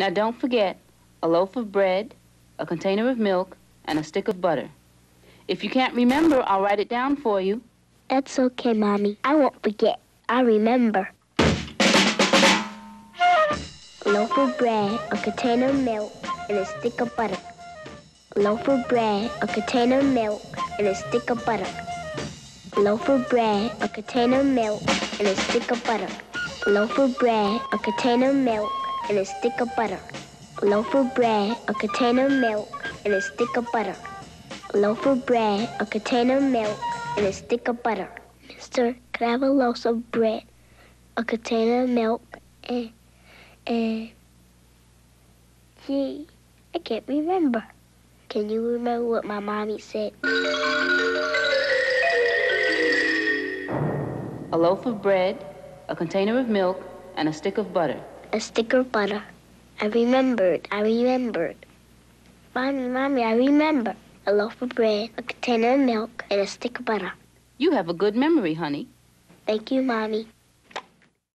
Now don't forget a loaf of bread, a container of milk, and a stick of butter. If you can't remember, I'll write it down for you. That's okay, Mommy. I won't forget. I remember. A loaf of bread, a container of milk, and a stick of butter. A loaf of bread, a container of milk, and a stick of butter. A loaf of bread, a container of milk, and a stick of butter. A loaf of bread, a container of milk, and a stick of butter. A loaf of bread, a container of milk, and a stick of butter. A loaf of bread, a container of milk, and a stick of butter. Mister, could I have a loaf of bread, a container of milk, and, and... Gee, I can't remember. Can you remember what my mommy said? A loaf of bread, a container of milk, and a stick of butter. A stick of butter. I remembered. I remembered. Mommy, Mommy, I remember. A loaf of bread, a container of milk, and a stick of butter. You have a good memory, honey. Thank you, Mommy.